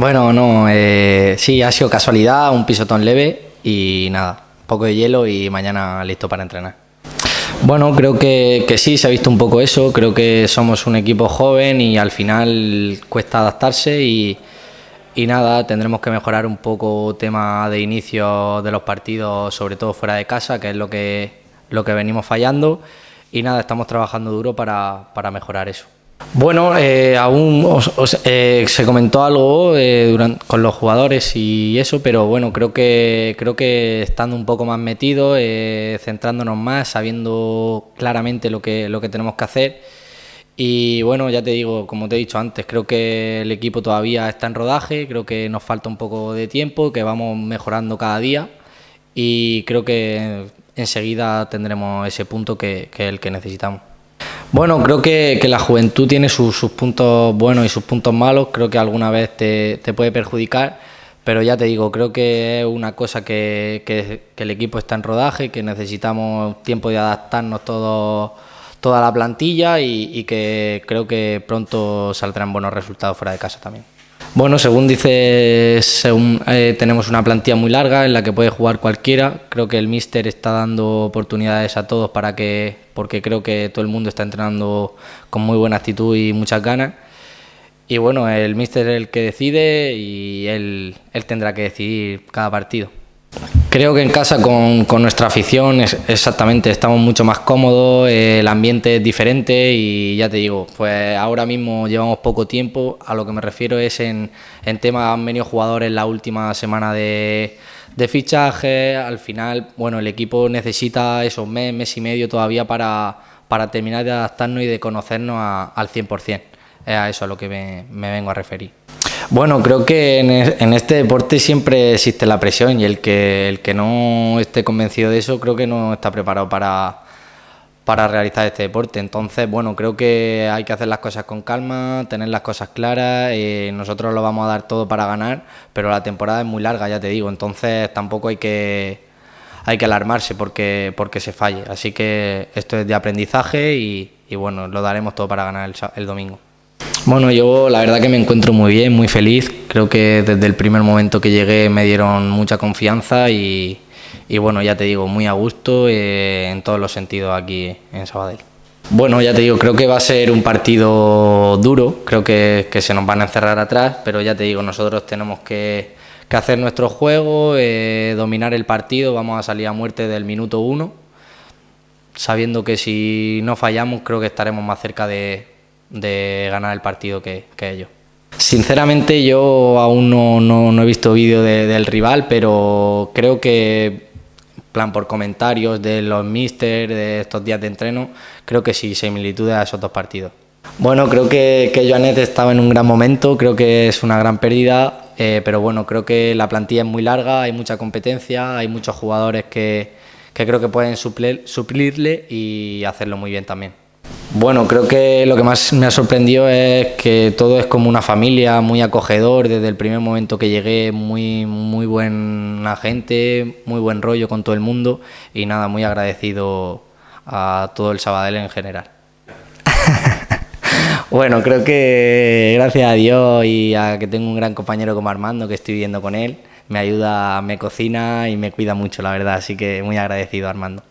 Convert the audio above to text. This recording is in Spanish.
Bueno, no, eh, sí, ha sido casualidad, un pisotón leve y nada, poco de hielo y mañana listo para entrenar. Bueno, creo que, sí, se ha visto un poco eso. Creo que somos un equipo joven y al final cuesta adaptarse y, y nada, tendremos que mejorar un poco tema de inicio de los partidos, sobre todo fuera de casa, que es lo que, lo que venimos fallando. Y nada, estamos trabajando duro para, para mejorar eso. Bueno, eh, aún eh, se comentó algo eh, con los jugadores y eso, pero bueno, creo que creo que estando un poco más metidos, centrándonos más, sabiendo claramente lo que lo que tenemos que hacer. Y bueno, ya te digo, como te he dicho antes, creo que el equipo todavía está en rodaje, creo que nos falta un poco de tiempo, que vamos mejorando cada día y creo que enseguida tendremos ese punto que, que es el que necesitamos. Bueno, creo que, la juventud tiene sus, puntos buenos y sus puntos malos. Creo que alguna vez te, puede perjudicar, pero ya te digo, creo que es una cosa que, que, el equipo está en rodaje, que necesitamos tiempo de adaptarnos todo, toda la plantilla y que creo que pronto saldrán buenos resultados fuera de casa también. Bueno, según según, eh, tenemos una plantilla muy larga en la que puede jugar cualquiera. Creo que el míster está dando oportunidades a todos para que, porque creo que todo el mundo está entrenando con muy buena actitud y muchas ganas. Y bueno, el míster es el que decide y él tendrá que decidir cada partido. Creo que en casa con, con nuestra afición es, exactamente estamos mucho más cómodos, el ambiente es diferente y ya te digo, pues ahora mismo llevamos poco tiempo, a lo que me refiero es en, en tema, han venido jugadores la última semana de, de fichaje, al final, bueno, el equipo necesita esos mes, mes y medio todavía para, para terminar de adaptarnos y de conocernos a, al 100%, es a eso a lo que me, me vengo a referir. Bueno, creo que en, este deporte siempre existe la presión y el que, el que no esté convencido de eso creo que no está preparado para, para realizar este deporte. Entonces, bueno, creo que hay que hacer las cosas con calma, tener las cosas claras. Eh, nosotros lo vamos a dar todo para ganar, pero la temporada es muy larga, ya te digo. Entonces, tampoco hay que, hay que alarmarse porque, porque se falle. Así que esto es de aprendizaje y, y bueno, lo daremos todo para ganar el, el domingo. Bueno, yo la verdad que me encuentro muy bien, muy feliz. Creo que desde el primer momento que llegué me dieron mucha confianza y, bueno, ya te digo, muy a gusto eh, en todos los sentidos aquí en Sabadell. Bueno, ya te digo, creo que va a ser un partido duro, creo que, se nos van a encerrar atrás, pero ya te digo, nosotros tenemos que, que hacer nuestro juego, eh, dominar el partido, vamos a salir a muerte del minuto uno, sabiendo que si no fallamos creo que estaremos más cerca de, de ganar el partido que, que ellos. Sinceramente yo aún no, no, no he visto vídeo de, del rival, pero creo que, plan por comentarios de los míster, de estos días de entreno, creo que sí, similitudes a esos dos partidos. Bueno, creo que, que Joanet estaba en un gran momento, creo que es una gran pérdida, eh, pero bueno, creo que la plantilla es muy larga, hay mucha competencia, hay muchos jugadores que, que creo que pueden suplir, suplirle y hacerlo muy bien también. Bueno, creo que lo que más me ha sorprendido es que todo es como una familia, muy acogedor desde el primer momento que llegué, muy, muy buena gente, muy buen rollo con todo el mundo y nada, muy agradecido a todo el Sabadell en general. bueno, creo que gracias a Dios y a que tengo un gran compañero como Armando que estoy viviendo con él, me ayuda, me cocina y me cuida mucho, la verdad, así que muy agradecido Armando.